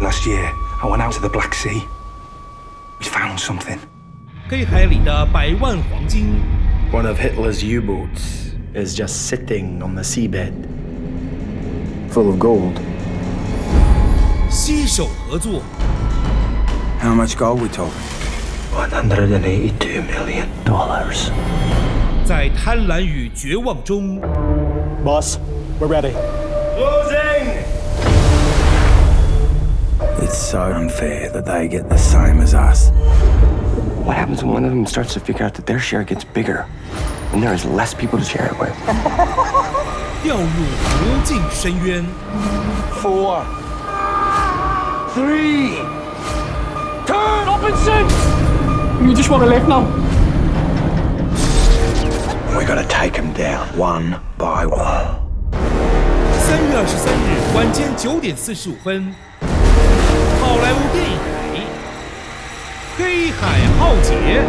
Last year, I went out to the Black Sea. We found something. 黑海里的百万黄金， One of Hitler's U boats is just sitting on the seabed. Full of gold. 携手合作， How much gold we talking? $182 million. Dollars. 在贪婪与绝望中， Boss, we're ready. It's so unfair that they get the same as us. What happens when one of them starts to figure out that their share gets bigger and there is less people to share it with? 掉入无尽深渊。 Four. Three. Turn! Robinson! You just want to live now? We gotta take them down one by one. 三月二十三日晚间九点四十五分， 好莱坞电影《黑海浩劫》。